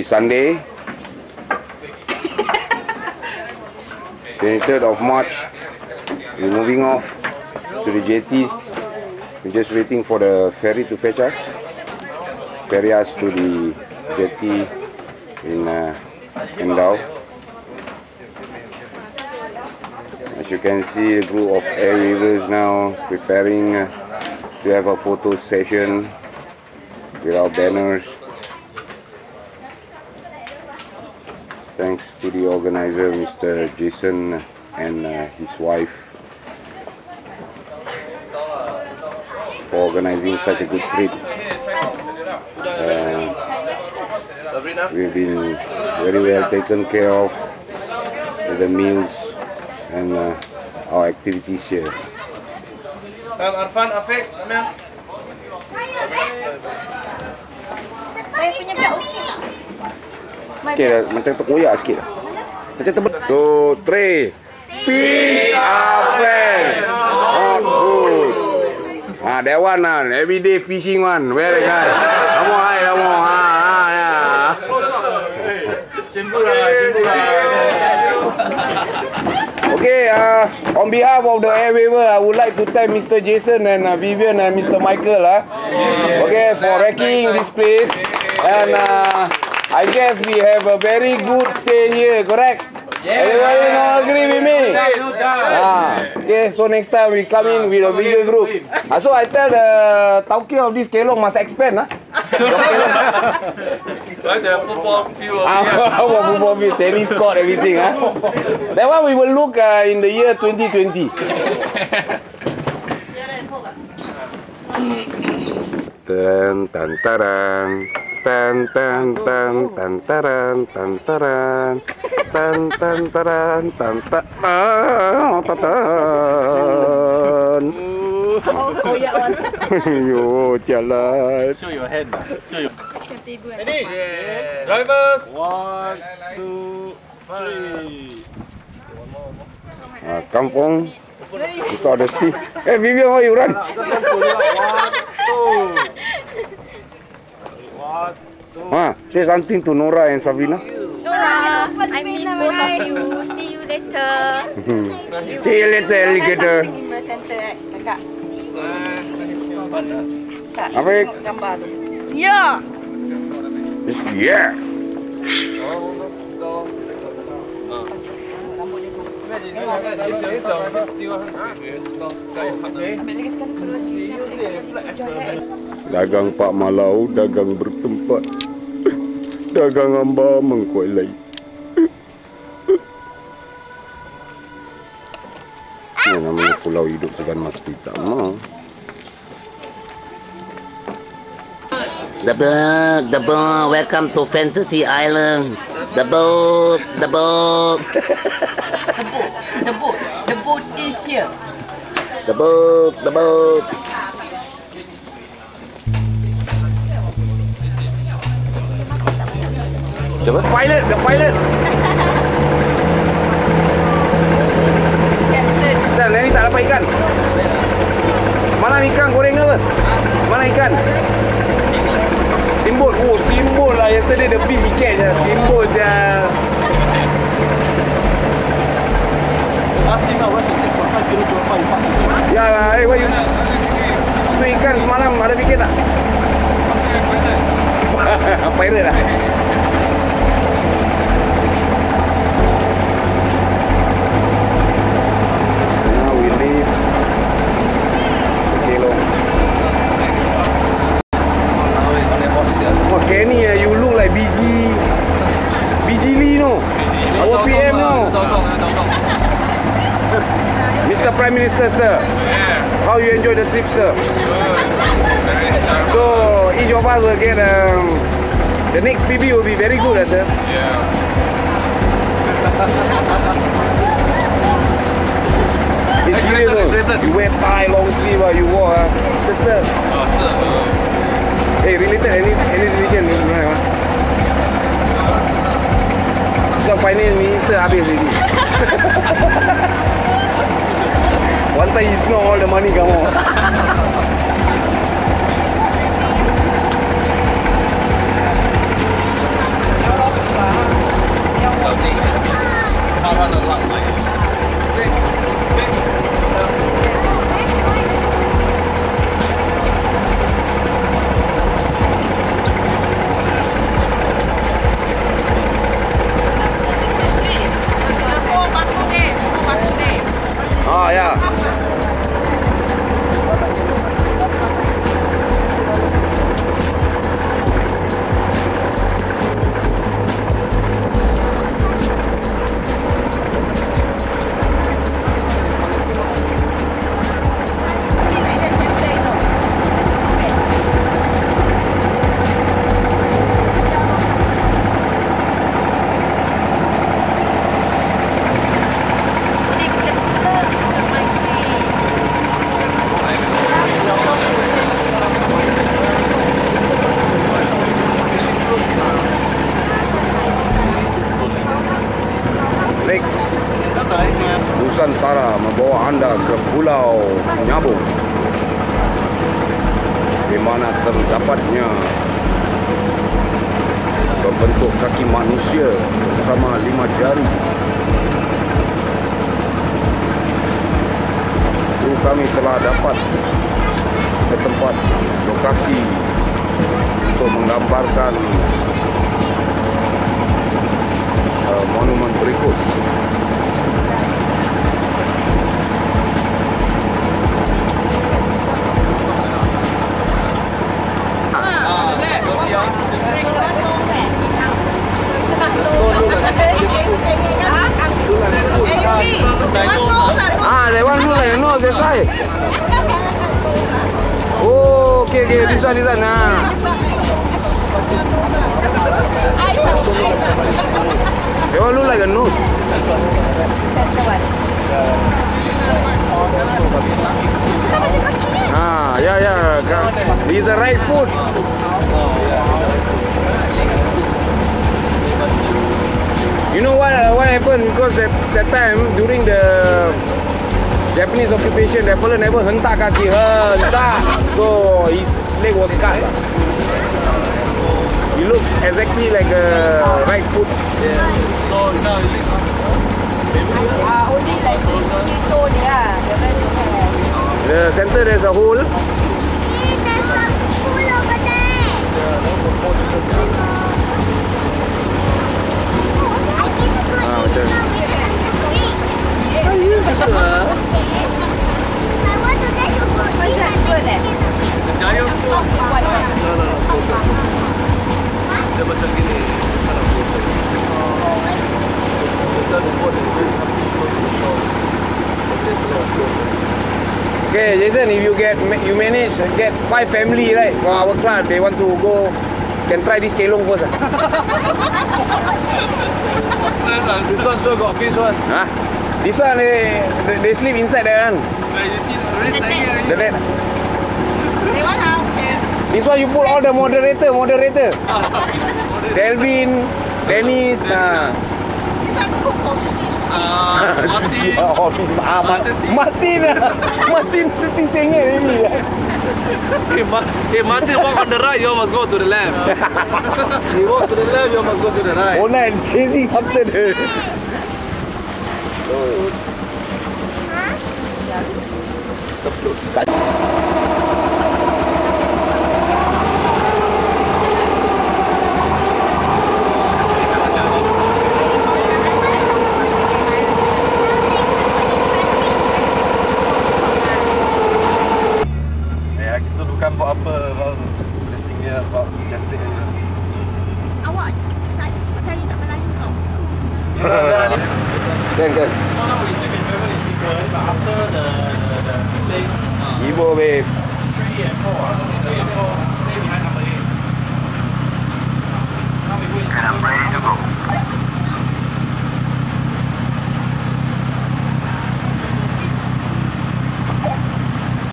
Sunday, 23rd of March. We're moving off to the jetty. We're just waiting for the ferry to fetch us, ferry us to the jetty in uh, Kendal. As you can see, a group of air weavers now preparing uh, to have a photo session with our banners. Thanks to the organizer, Mr. Jason, and uh, his wife for organizing such a good trip. Uh, we've been very well taken care of with the meals and uh, our activities here. Um, Arfan, okey. Dah, macam terkoyak sikit lah. Macam terbet. Two, three. Fish are fresh. Not good. Ah, that one lah. Everyday fishing one. Very nice. Come on, hi, come on. Ha, ha, ya. Okay, uh, on behalf of the Air Waiver, I would like to thank Mr. Jason and uh, Vivian and Mr. Michael uh, okay, for wrecking this place. And uh, I guess we have a very good stay here, correct? Everybody know, agree with me? Ah, okay, so next time we come in with a bigger group. Ah, so I tell the Tauke of this Kelong must expand. Ah, Right there, football field. Ah, football field, tennis court, everything. Ah, That one we will look uh, in the year 2020. Tan tan taran tan tan tan tan taran tan taran tan tan taran tan ta ta ta tan Oh, koyak one. Yo jalan Show your hand. Show your. Ready? Drivers. One, two, three. ah, Kampung Itu ada si Eh Vivian how you run One, two. One, two. Ah, say something to Nora and Sabina Nora, I miss both of you. See you later. See you later alligator Have something in the center, right? Kakak. Tak. Afiq Gambar tu. Ya. Yeah Ambil lagi sekali suruh Dagang Pak Malau Dagang bertempat Dagang hamba mengkualai Ini namanya pulau hidup segan mati tak mau The boat, the boat, welcome to Fantasy Island. The boat, the boat, The boat, the boat is here. the boat, the boat. Coba pilot, the pilot Captain. Dan ini tak dapat ikan Mana ikan goreng apa? Mana ikan? Timbul. Oh, timbul lah. Yesterday the big ikan je. Timbul je. Ask him now what's the 6.5 kilo to 5 fast. Ya, eh, why you? Itu ikan semalam ada fikir tak? Pirate lah. Kenny, uh, you look like BG. BG Lee, no? Our PM, no? Mr. Prime Minister, sir. How you enjoy the trip, sir? So each of us will get um, the next PB will be very good, uh, sir. It's serious, no? You wear tie, long sleeve, uh, you wore, uh, yes, sir. Hey, related any any finance minister habis already. One time he snore all the money come out. Anda ke Pulau Nyabung di mana terdapatnya berbentuk kaki manusia bersama lima jari. Kru kami telah dapat ke tempat lokasi untuk menggambarkan uh, monumen berikut. Okay, okay, this one, this one. Ah. That one look like a nose. Ah, yeah, yeah. He's the right foot. You know what uh, what happened because that that time during the Japanese occupation fella never hentak kaki hentak so his leg was cut lah. He looks exactly like a right foot. So now you Ah, only like itu dia. The center there's a hole. Ah, macam What's White kan? No, no, no. Photo. Dia macam gini. Sekarang photo. Okay, Jason, if you get you manage get five family right from our club, they want to go can try this kelong first. ah. This one sure got fish one. Huh? This one they, they, they sleep inside one. Where you see already sagging already. The net. This one you put all the moderator, moderator. Delvin, Dennis, ah. This one cook for sushi. Ah, mati. Oh, ah, Ma- Martin ah. Martin Martin sengit ini. Hey, Ma- hey, Martin walk on the right, you must go to the left. he walk to the left, you must go to the right. Onan chasing after the Ya, Kan kan. Ibu babe. Three and four. Three and four.